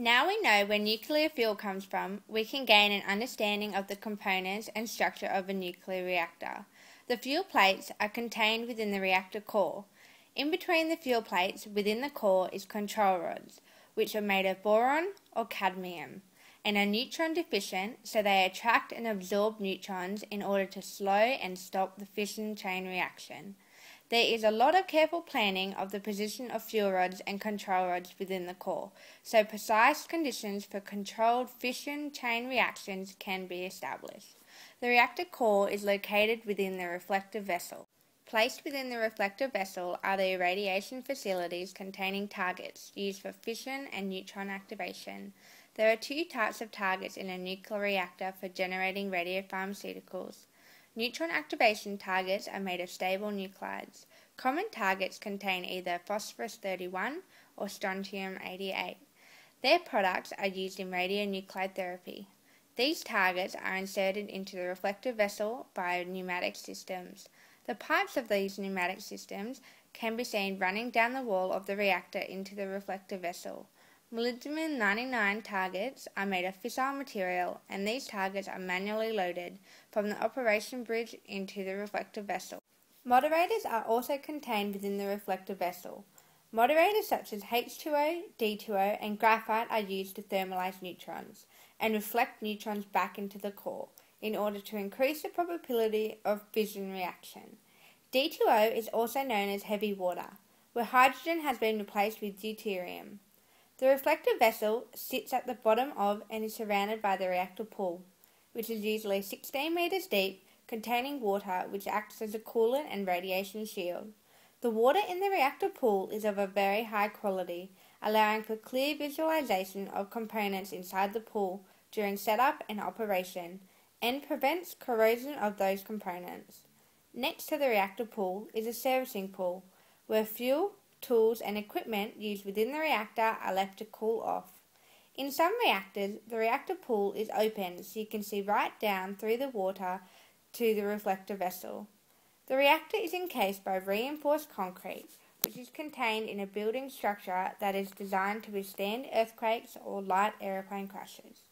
Now we know where nuclear fuel comes from, we can gain an understanding of the components and structure of a nuclear reactor. The fuel plates are contained within the reactor core. In between the fuel plates within the core is control rods, which are made of boron or cadmium and are neutron deficient, so they attract and absorb neutrons in order to slow and stop the fission chain reaction. There is a lot of careful planning of the position of fuel rods and control rods within the core, so precise conditions for controlled fission chain reactions can be established. The reactor core is located within the reflector vessel. Placed within the reflector vessel are the irradiation facilities containing targets used for fission and neutron activation. There are two types of targets in a nuclear reactor for generating radiopharmaceuticals. Neutron activation targets are made of stable nuclides. Common targets contain either phosphorus 31 or strontium 88. Their products are used in radionuclide therapy. These targets are inserted into the reflector vessel via pneumatic systems. The pipes of these pneumatic systems can be seen running down the wall of the reactor into the reflector vessel. Molybdenum 99 targets are made of fissile material and these targets are manually loaded from the operation bridge into the reflector vessel. Moderators are also contained within the reflector vessel. Moderators such as H2O, D2O, and graphite are used to thermalize neutrons and reflect neutrons back into the core in order to increase the probability of fission reaction. D2O is also known as heavy water, where hydrogen has been replaced with deuterium. The reflector vessel sits at the bottom of and is surrounded by the reactor pool, which is usually 16 metres deep, containing water which acts as a coolant and radiation shield. The water in the reactor pool is of a very high quality, allowing for clear visualization of components inside the pool during setup and operation, and prevents corrosion of those components. Next to the reactor pool is a servicing pool, where fuel, tools, and equipment used within the reactor are left to cool off. In some reactors, the reactor pool is open so you can see right down through the water to the reflector vessel. The reactor is encased by reinforced concrete, which is contained in a building structure that is designed to withstand earthquakes or light aeroplane crashes.